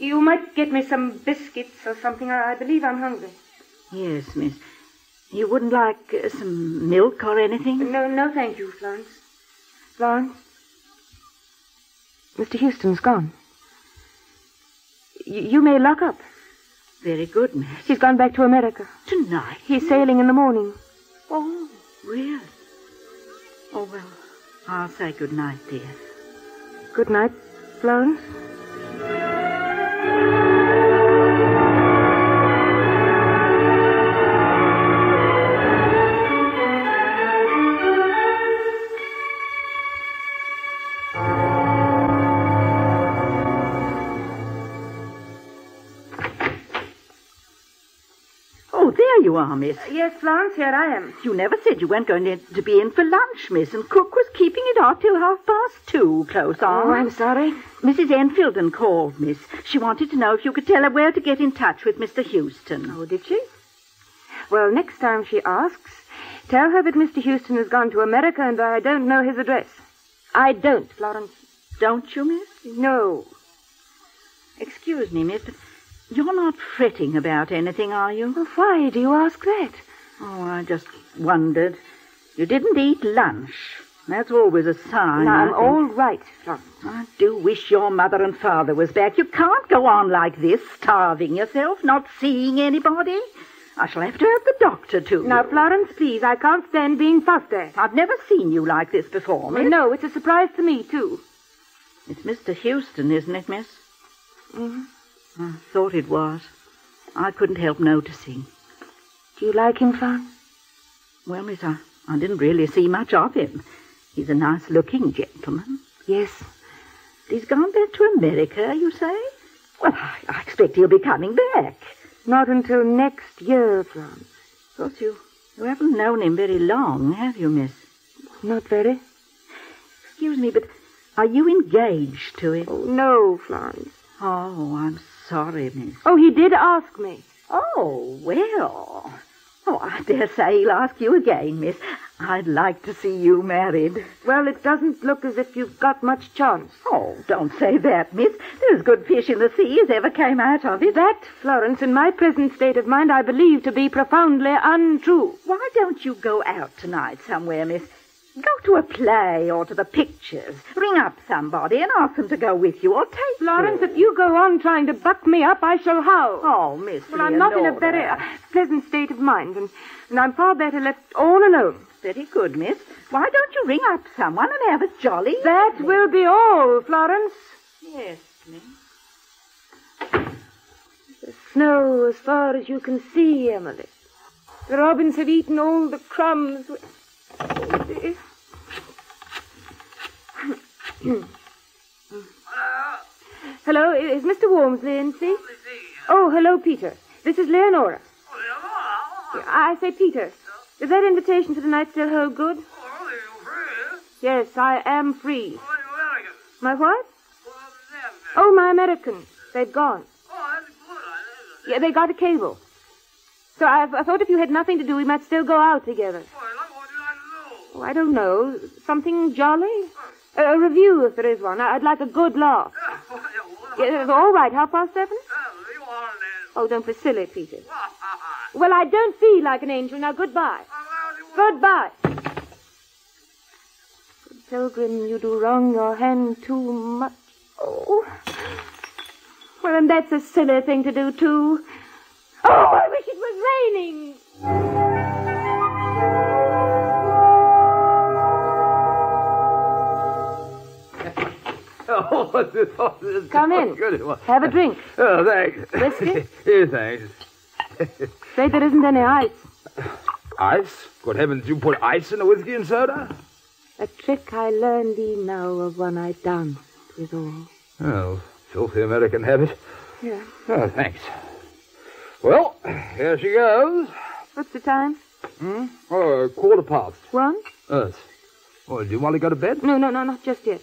you might get me some biscuits or something. I, I believe I'm hungry. Yes, miss. You wouldn't like uh, some milk or anything? No, no, thank you, Florence. Florence? Mr. Houston's gone. Y- you may lock up. Very good, miss. He's gone back to America. Tonight? He's sailing in the morning. Oh, really? Oh, well, I'll say good night, dear. Good night, Florence. There you are, miss. Yes, Florence, here I am. You never said you weren't going to, to be in for lunch, miss, and cook was keeping it off till half past two, close on. Oh, I'm sorry. Mrs. Enfielden called, miss. She wanted to know if you could tell her where to get in touch with Mr. Houston. Oh, did she? Well, next time she asks, tell her that Mr. Houston has gone to America and I don't know his address. I don't, Florence. Don't you, miss? No. Excuse me, miss, but you're not fretting about anything, are you? Well, why do you ask that? Oh, I just wondered. You didn't eat lunch. That's always a sign. Now, I'm all right, Florence. I do wish your mother and father was back. You can't go on like this, starving yourself, not seeing anybody. I shall have to have the doctor to. Now, Florence, please, I can't stand being fussed at. I've never seen you like this before, miss. No, it's a surprise to me, too. It's Mr. Houston, isn't it, miss? Mhm. I thought it was. I couldn't help noticing. Do you like him, Florence? Well, miss, I, I didn't really see much of him. He's a nice-looking gentleman. Yes. He's gone back to America, you say? Well, I, I expect he'll be coming back. Not until next year, Florence. Of course, you, you haven't known him very long, have you, miss? Not very. Excuse me, but are you engaged to him? Oh, no, Florence. Oh, I'm sorry, miss. Oh, he did ask me. Oh, well. Oh, I dare say he'll ask you again, miss. I'd like to see you married. Well, it doesn't look as if you've got much chance. Oh, don't say that, miss. There's as good fish in the sea as ever came out of it. That, Florence, in my present state of mind, I believe to be profoundly untrue. Why don't you go out tonight somewhere, miss? Go to a play or to the pictures. Ring up somebody and ask them to go with you or take Florence, you. if you go on trying to buck me up, I shall howl. Oh, Miss well, I'm not in a very uh, pleasant state of mind, and, and I'm far better left all alone. Very good, miss. Why don't you ring up someone and have a jolly That evening? will be all, Florence. Yes, miss. The snow as far as you can see, Emily. The robins have eaten all the crumbs. Hello, is Mr. Wormsley in, please? Oh, hello, Peter. This is Leonora. I say, Peter, does that invitation for tonight still hold good? Yes, I am free. My what? Oh, my Americans. They've gone. Yeah, they got a cable. So I, I thought if you had nothing to do, we might still go out together. Oh, I don't know. Something jolly? A, a review, if there is one. I- I'd like a good laugh. Yeah, all right. Half past seven? Oh, oh don't be silly, Peter. Well, I don't feel like an angel. Now, goodbye. Goodbye. Good Pilgrim, you do wrong your hand too much. Oh. Well, and that's a silly thing to do, too. Oh, I wish it was raining. Oh? Oh, Come so in. Good. Have a drink. Oh, thanks. Whiskey? Here, thanks. Say there isn't any ice. Ice? Good heavens, you put ice in the whiskey and soda? A trick I learned thee now of one I danced withal. Oh, filthy American habit. Yeah. Oh, thanks. Well, here she goes. What's the time? Hmm? Oh, quarter past. One? Yes. Oh, do you want to go to bed? No, no, no, not just yet.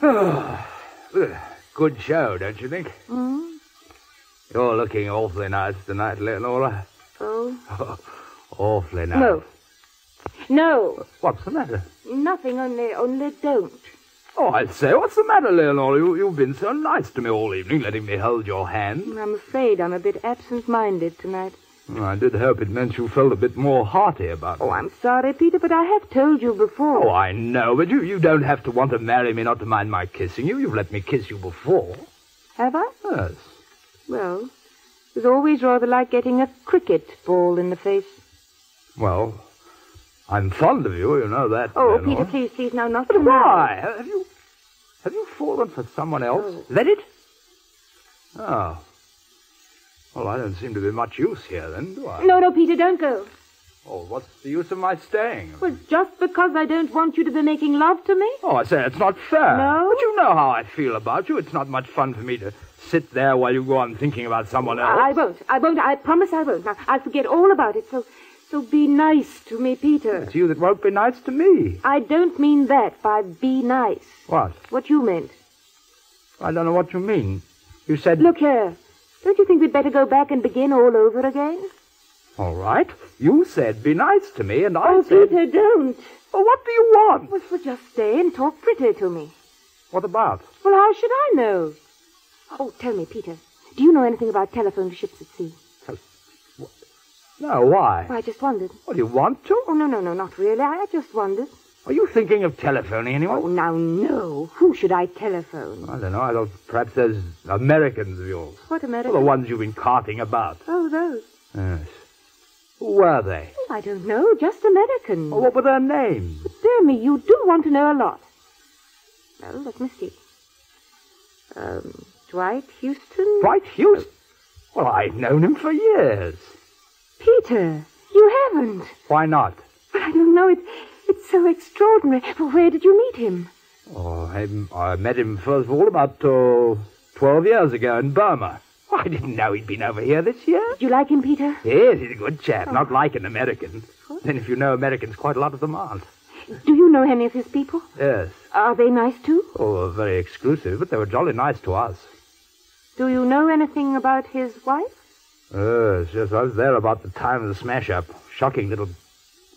Good show, don't you think? Hmm? You're looking awfully nice tonight, Leonora. Oh. awfully nice. No. No. What's the matter? Nothing, only, only don't. Oh, I say, what's the matter, Leonora? You, you've been so nice to me all evening, letting me hold your hand. I'm afraid I'm a bit absent-minded tonight. Oh, I did hope it meant you felt a bit more hearty about oh, it. Oh. I'm sorry, Peter, but I have told you before. Oh, I know, but you, you don't have to want to marry me not to mind my kissing you. You've let me kiss you before. Have I? Yes. Well, it was always rather like getting a cricket ball in the face. Well, I'm fond of you, you know that. Oh. Peter, please, please, now, not But why? Have you have you fallen for someone else? Let it? Oh. Well, I don't seem to be much use here then, do I? No, no, Peter, don't go. Oh, what's the use of my staying? Well, just because I don't want you to be making love to me? Oh, I say, it's not fair. No? But you know how I feel about you. It's not much fun for me to sit there while you go on thinking about someone else. I won't. I won't. I promise I won't. Now, I'll forget all about it. So, so be nice to me, Peter. It's you that won't be nice to me. I don't mean that by be nice. What? What you meant. I don't know what you mean. You said... Look here. Don't you think we'd better go back and begin all over again? All right. You said be nice to me, and I Oh, said... Peter, don't. Well, what do you want? Well, so just stay and talk pretty to me. What about? Well, how should I know? Oh, tell me, Peter. Do you know anything about telephone ships at sea? No, why? Oh, I just wondered. Well, do you want to? Oh, no, no, no, not really. I I just wondered. Are you thinking of telephoning anyone? Oh, now, no. Who should I telephone? I don't know. I thought perhaps there's Americans of yours. What American? Well, the ones you've been carting about. Oh, those. Yes. Who were they? Oh, I don't know. Just Americans. Oh, what were their names? But Dear me, you do want to know a lot. Well, let me see. Um, Dwight Houston? Dwight Houston? Well, I've known him for years. Peter, you haven't. Why not? I don't know. It, it's so extraordinary. Well, where did you meet him? Oh, I, I met him first of all about uh, 12 years ago in Burma. Oh, I didn't know he'd been over here this year. Did you like him, Peter? Yes, he's a good chap, not like an American. Then if you know Americans, quite a lot of them aren't. Do you know any of his people? Yes. Are they nice too? Oh, very exclusive, but they were jolly nice to us. Do you know anything about his wife? Yes, yes, I was there about the time of the smash-up. Shocking little...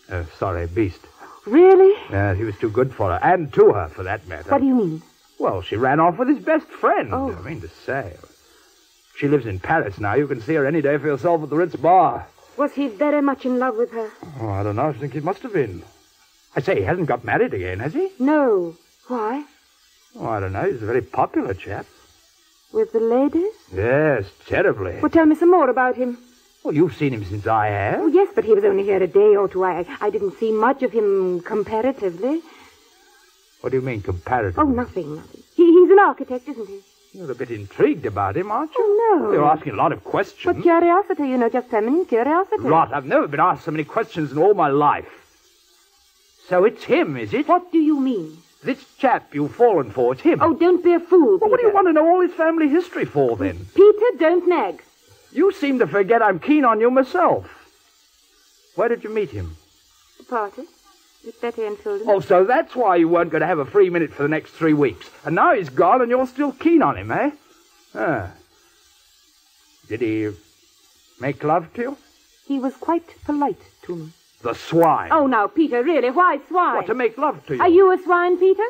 Uh, sorry, beast. Really? Yeah, he was too good for her, and to her, for that matter. What do you mean? Well, she ran off with his best friend. Oh. I mean to say. She lives in Paris now. You can see her any day for yourself at the Ritz Bar. Was he very much in love with her? Oh, I don't know. I think he must have been. I say, he hasn't got married again, has he? No. Why? Oh, I don't know. He's a very popular chap. With the ladies? Yes, terribly. Well, tell me some more about him. Well, you've seen him since I have. Oh, yes, but he was only here a day or two. I, I didn't see much of him comparatively. What do you mean, comparatively? Oh, nothing, nothing. He, he's an architect, isn't he? You're a bit intrigued about him, aren't you? Oh, no. You're asking a lot of questions. But curiosity, you know, just feminine curiosity. Rot. I've never been asked so many questions in all my life. So it's him, is it? What do you mean? This chap you've fallen for, it's him. Oh, don't be a fool, Well, what do you want to know all his family history for, then? Peter, don't nag. You seem to forget I'm keen on you myself. Where did you meet him? The party? With Betty and Tilden. Oh, so that's why you weren't going to have a free minute for the next three weeks. And now he's gone and you're still keen on him, eh? Ah. Did he make love to you? He was quite polite to me. The swine. Oh, now, Peter, really, why swine? What, to make love to you? Are you a swine, Peter?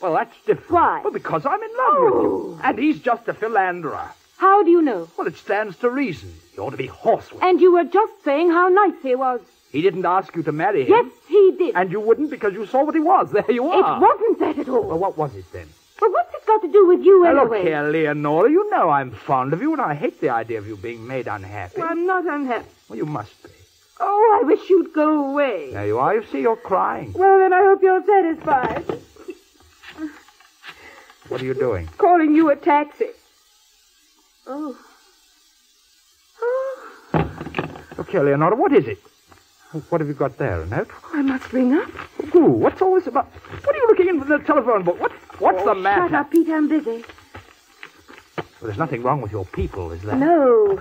Well, that's different. Why? Well, because I'm in love with you. And he's just a philanderer. How do you know? Well, it stands to reason. You ought to be horsewhipped. And you were just saying how nice he was. He didn't ask you to marry him. Yes, he did. And you wouldn't because you saw what he was. There you are. it wasn't that at all. Well, what was it then? Well, what's it got to do with you Now, look anyway? here, Leonora. You know I'm fond of you, and I hate the idea of you being made unhappy. Well, I'm not unhappy. Well, you must be. Oh, I wish you'd go away. There you are. You see, you're crying. Well, then I hope you're satisfied. What are you doing? Calling you a taxi. Oh. Oh, Okay, Leonora, what is it? What have you got there, a note? I must ring up. Ooh, what's all this about? What are you looking into the telephone book? What, what's the matter? Oh, Shut up, Peter. I'm busy. Well, there's nothing wrong with your people, is there? No,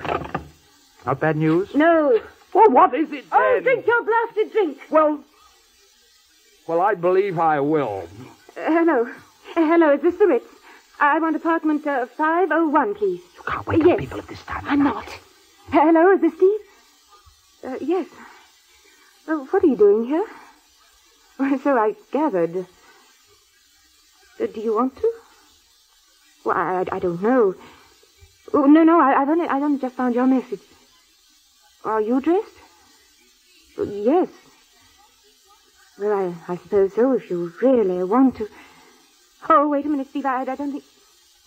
Not bad news? no. Well, what is it then? Oh, drink your blasted drink. Well, well, I believe I will. Uh, hello. Uh, hello, is this the Ritz? I want apartment uh, 501, please. You can't wake Yes. people at this time. I'm night. not. Hello, is this Steve? Uh, yes. Oh, what are you doing here? Well, so I gathered. Uh, do you want to? Well, I, I, I don't know. Oh, no, no, I, I've only, I only just found your message. Are you dressed? Yes. Well, I, I suppose so, if you really want to. Oh, wait a minute, Steve. I, I don't think.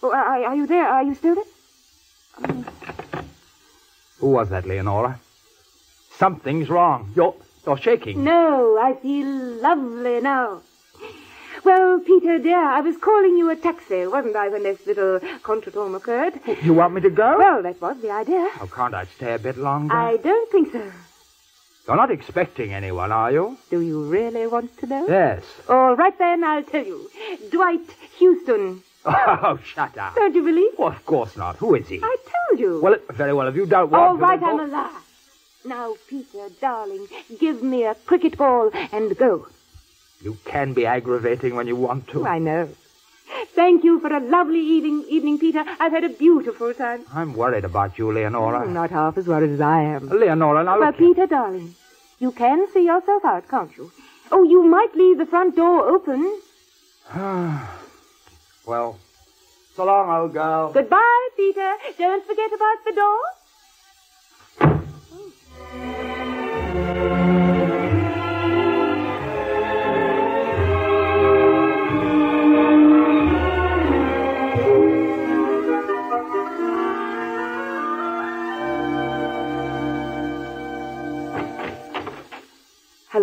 Oh, are, are you there? Are you still there? Who was that, Leonora? Something's wrong. You're, you're shaking. No, I feel lovely now. Well, Peter, dear, I was calling you a taxi, wasn't I, when this little contretemps occurred? You want me to go? Well, that was the idea. Oh, can't I stay a bit longer? I don't think so. You're not expecting anyone, are you? Do you really want to know? Yes. All right, then, I'll tell you. Dwight Houston. Oh, shut up. Don't you believe? Well, of course not. Who is he? I told you. Well, very well. If you don't want All to... right, then I'm a liar. Now, Peter, darling, give me a cricket ball and go. You can be aggravating when you want to. I know. Thank you for a lovely evening, evening, Peter. I've had a beautiful time. I'm worried about you, Leonora. Oh, not half as worried as I am. Leonora, now Well. Peter, darling, you can see yourself out, can't you? Oh, you might leave the front door open. Well, so long, old girl. Goodbye, Peter. Don't forget about the door.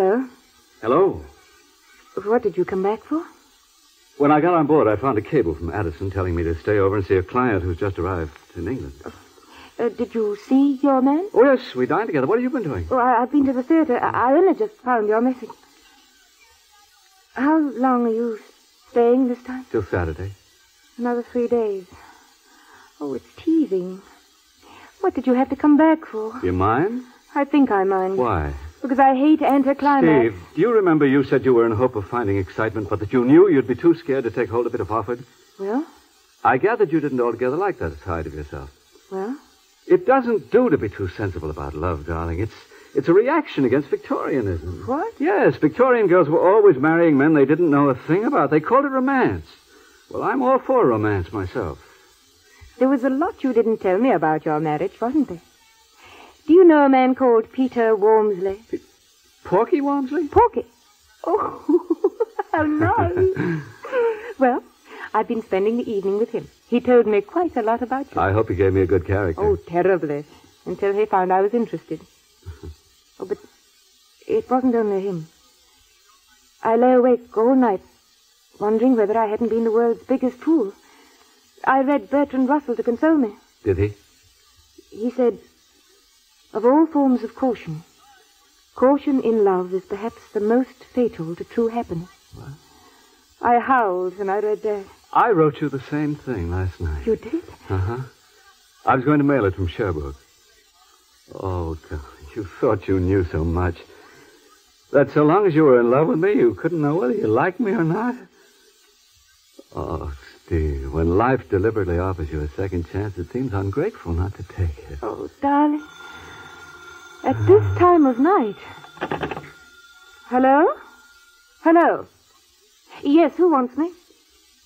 Hello. Hello. What did you come back for? When I got on board, I found a cable from Addison telling me to stay over and see a client who's just arrived in England. Uh, did you see your man? Oh, yes, we dined together. What have you been doing? Oh, I, I've been to the theater. I, I only just found your message. How long are you staying this time? Till Saturday. Another three days. Oh, it's teasing. What did you have to come back for? You mind? I think I mind. Why? Because I hate anticlimax. Steve, do you remember you said you were in hope of finding excitement, but that you knew you'd be too scared to take hold of it if offered? Well, I gathered you didn't altogether like that side of yourself. well, It doesn't do to be too sensible about love, darling. It's it's a reaction against Victorianism. What? Yes, Victorian girls were always marrying men they didn't know a thing about. They called it romance. Well, I'm all for romance myself. there was a lot you didn't tell me about your marriage, wasn't there? Do you know a man called Peter Wormsley? Porky Walmsley? Porky. Oh, oh how nice. well, I've been spending the evening with him. He told me quite a lot about you. I hope he gave me a good character. Oh, terribly. Until he found I was interested. oh, but it wasn't only him. I lay awake all night, wondering whether I hadn't been the world's biggest fool. I read Bertrand Russell to console me. Did he? He said, Of all forms of caution, caution in love is perhaps the most fatal to true happiness. I howled when I read that. I wrote you the same thing last night. You did? Uh huh. I was going to mail it from Cherbourg. Oh, darling, you thought you knew so much. That so long as you were in love with me, you couldn't know whether you liked me or not? Oh, Steve, when life deliberately offers you a second chance, it seems ungrateful not to take it. Oh, darling. At this time of night. Hello? Hello? Yes, who wants me?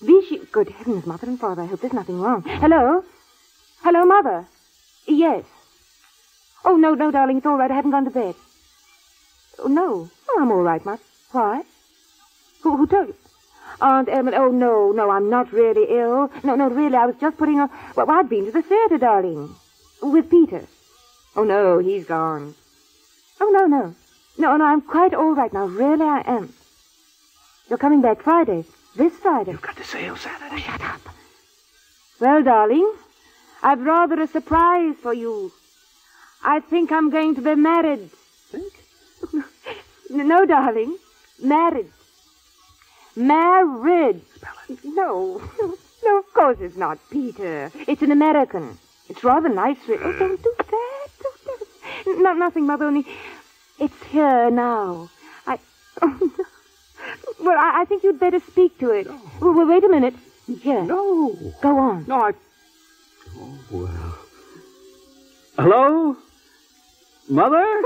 Vichy. Good heavens, mother and father, I hope there's nothing wrong. Hello? Hello, Mother. Yes. Oh, no, no, darling, it's all right. I haven't gone to bed. Oh, no. I'm all right, Mother. Why? Who, who told you? Aunt Emily, oh, no, no, I'm not really ill. No, no, really, I was just putting on... Well, I'd been to the theater, darling. With Peter. Oh, no, he's gone. Oh, no, no. No, no, I'm quite all right now. Really, I am. You're coming back Friday. This Friday. You've got to sail Saturday. Shut up. Well, darling, I've rather a surprise for you. I think I'm going to be married. Think? No, darling. Married. Married. Spell it. No, no, of course it's not Peter. It's an American. It's rather nice. Oh, don't do that. Don't. No, nothing, Mother, only it's here now. I. Oh, no. well, I, I think you'd better speak to it. Well, well, wait a minute. Here. No. Go on. No, I. Oh, well. Hello? Mother?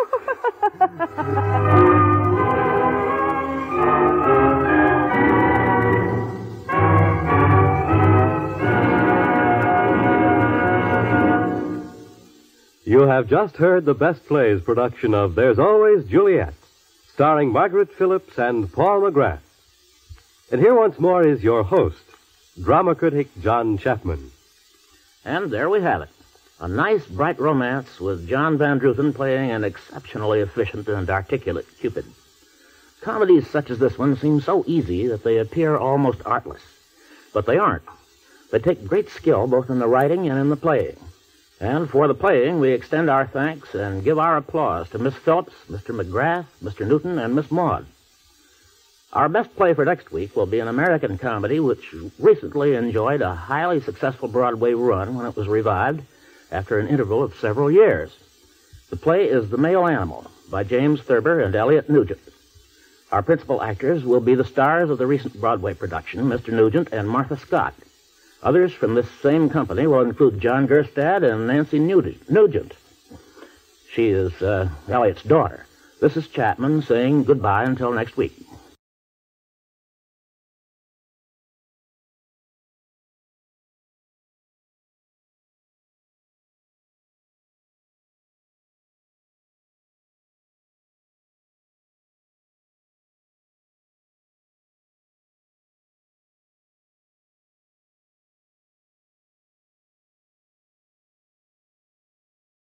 You have just heard the Best Plays production of There's Always Juliet, starring Margaret Phillips and Paul McGrath. And here once more is your host, drama critic John Chapman. And there we have it. A nice, bright romance with John Van Druten playing an exceptionally efficient and articulate Cupid. Comedies such as this one seem so easy that they appear almost artless. But they aren't. They take great skill both in the writing and in the playing. And for the playing, we extend our thanks and give our applause to Miss Phillips, Mr. McGrath, Mr. Newton, and Miss Maude. Our best play for next week will be an American comedy which recently enjoyed a highly successful Broadway run when it was revived after an interval of several years. The play is The Male Animal by James Thurber and Elliot Nugent. Our principal actors will be the stars of the recent Broadway production, Mr. Nugent and Martha Scott. Others from this same company will include John Gerstad and Nancy Nugent. She is uh, Elliot's daughter. This is Chapman saying goodbye until next week.